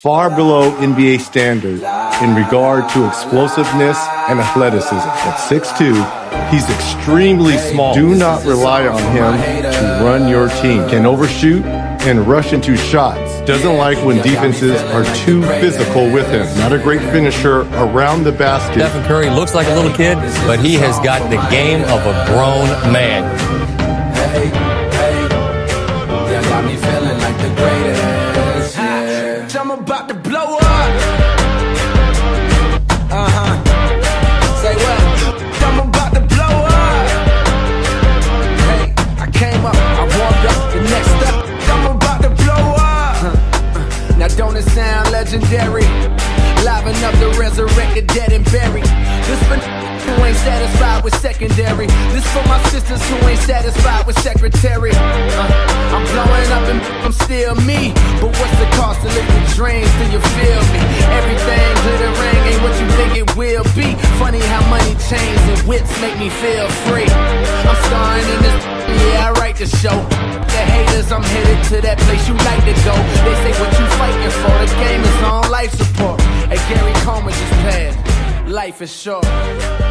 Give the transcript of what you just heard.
far below NBA standard in regard to explosiveness and athleticism. At 6'2", he's extremely small. Do not rely on him to run your team. Can overshoot and rush into shots. Doesn't like when defenses are too physical with him. Not a great finisher around the basket. Stephen Curry looks like a little kid, but he has got the game of a grown man. It sound legendary? Liven up the resurrected, dead and buried. This for who ain't satisfied with secondary. This for my sisters who ain't satisfied with secretary. Uh, I'm blowing up and I'm still me. But what's the cost to live your dreams? Do you feel me? Everything glittering ain't what you think it will be. Funny how money chains and whips make me feel free. I'm starring in this, yeah, I write the show. The haters, I'm headed to that place you like to go. They say Life is short.